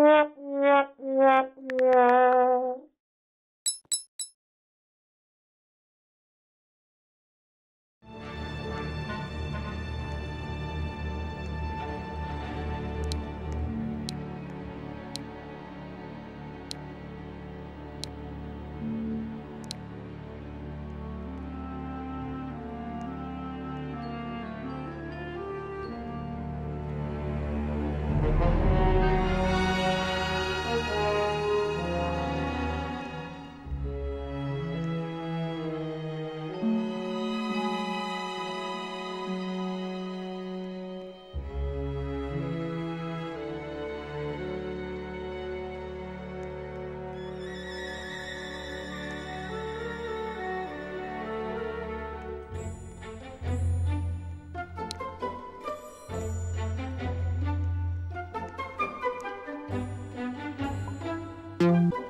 Yeah. Música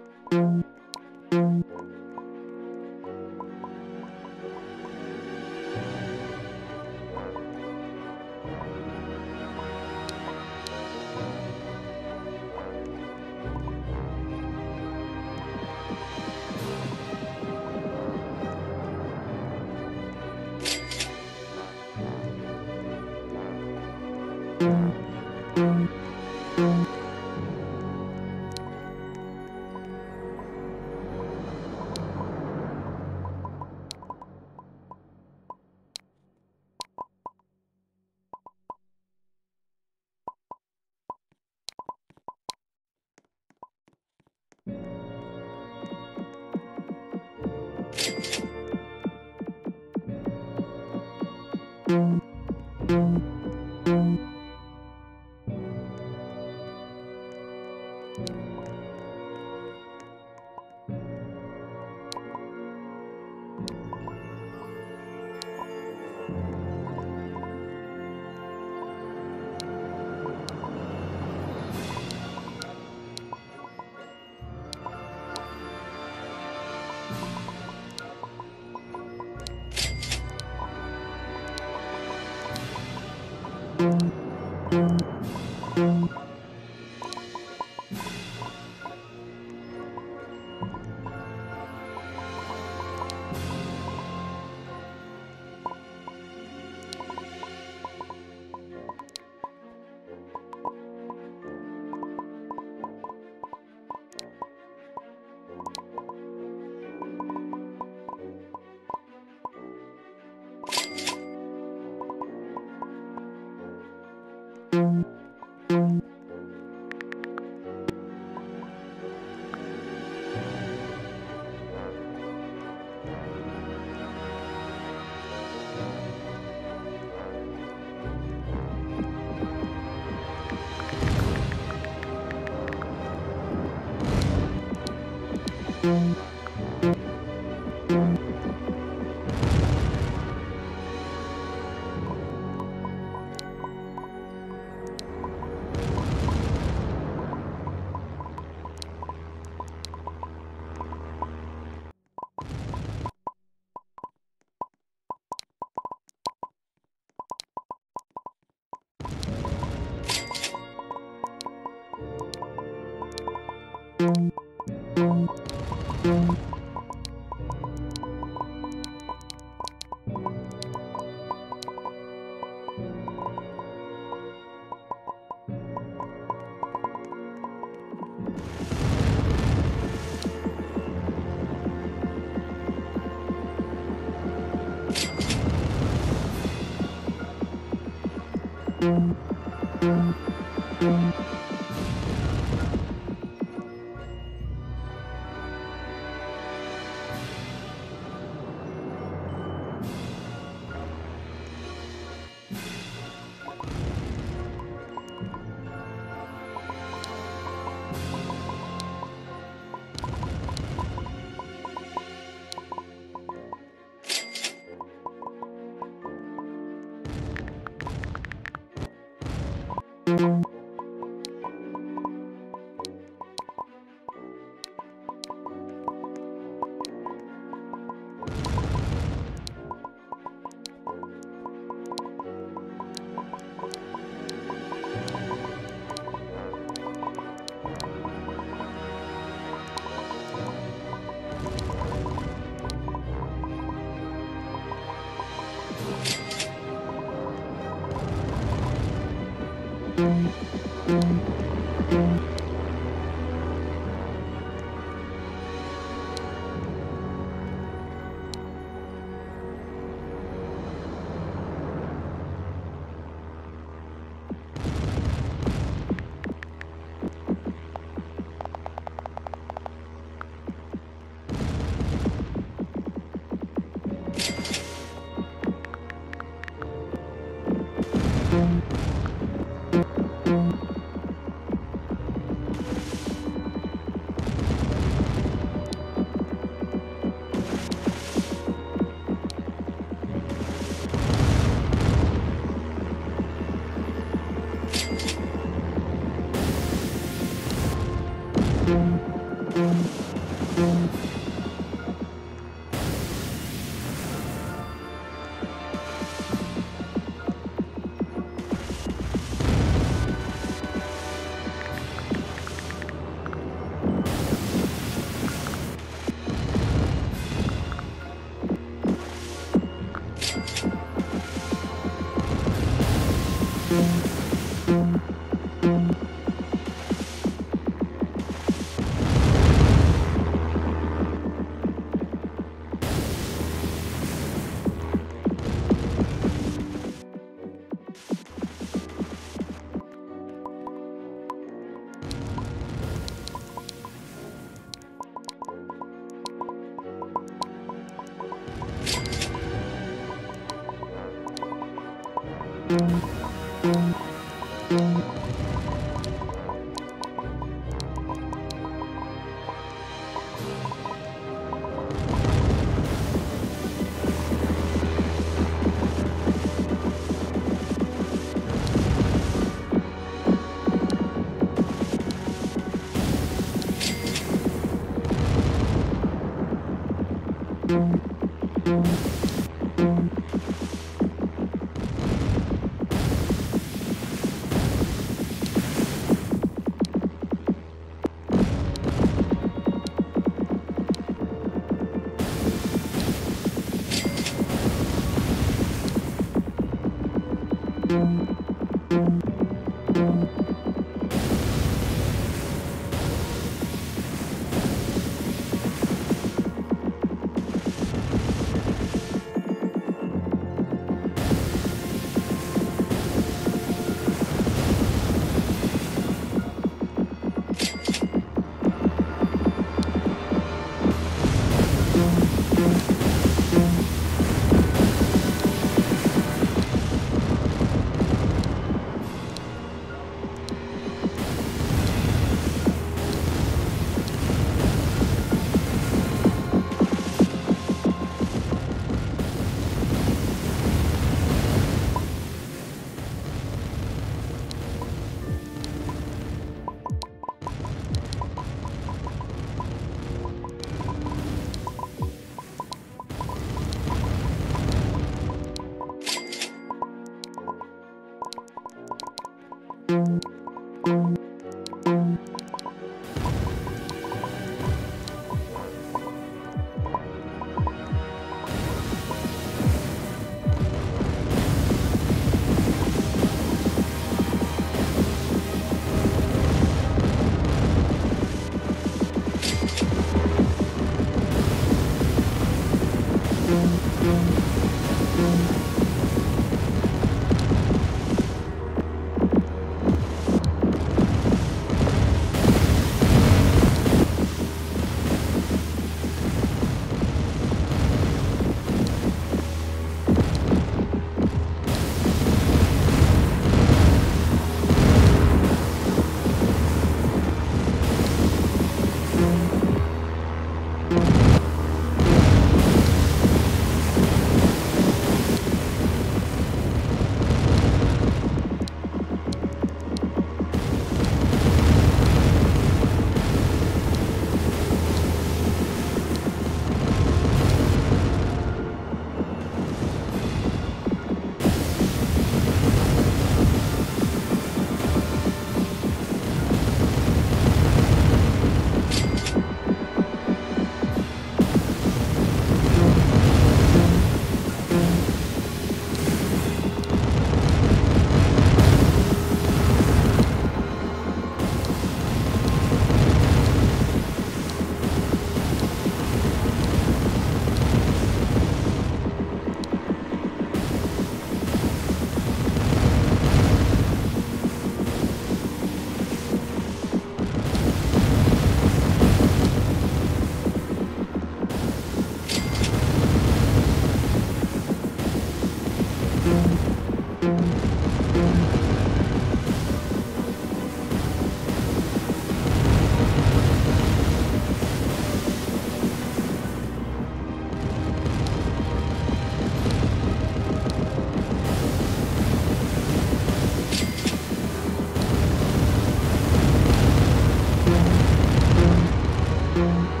you.